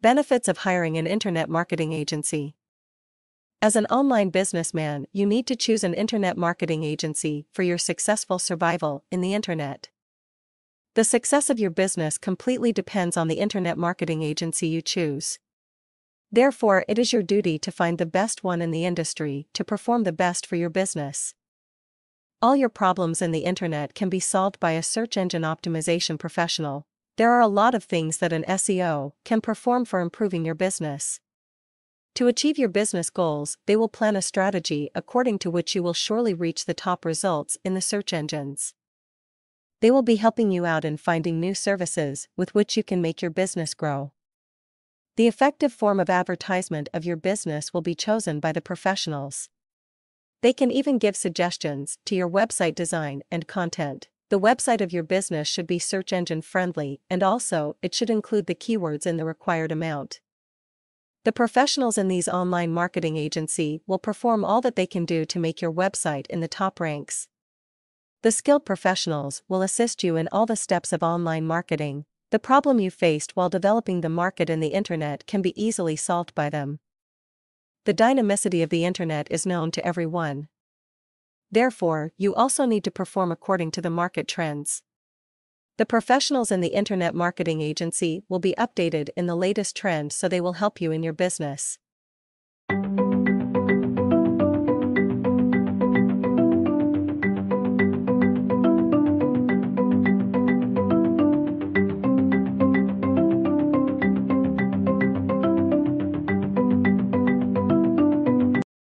Benefits of hiring an internet marketing agency. As an online businessman, you need to choose an internet marketing agency for your successful survival in the internet. The success of your business completely depends on the internet marketing agency you choose. Therefore, it is your duty to find the best one in the industry to perform the best for your business. All your problems in the internet can be solved by a search engine optimization professional. There are a lot of things that an SEO can perform for improving your business. To achieve your business goals, they will plan a strategy according to which you will surely reach the top results in the search engines. They will be helping you out in finding new services with which you can make your business grow. The effective form of advertisement of your business will be chosen by the professionals. They can even give suggestions to your website design and content. The website of your business should be search engine friendly and also it should include the keywords in the required amount. The professionals in these online marketing agency will perform all that they can do to make your website in the top ranks. The skilled professionals will assist you in all the steps of online marketing. The problem you faced while developing the market in the internet can be easily solved by them. The dynamicity of the internet is known to everyone. Therefore, you also need to perform according to the market trends. The professionals in the internet marketing agency will be updated in the latest trend so they will help you in your business.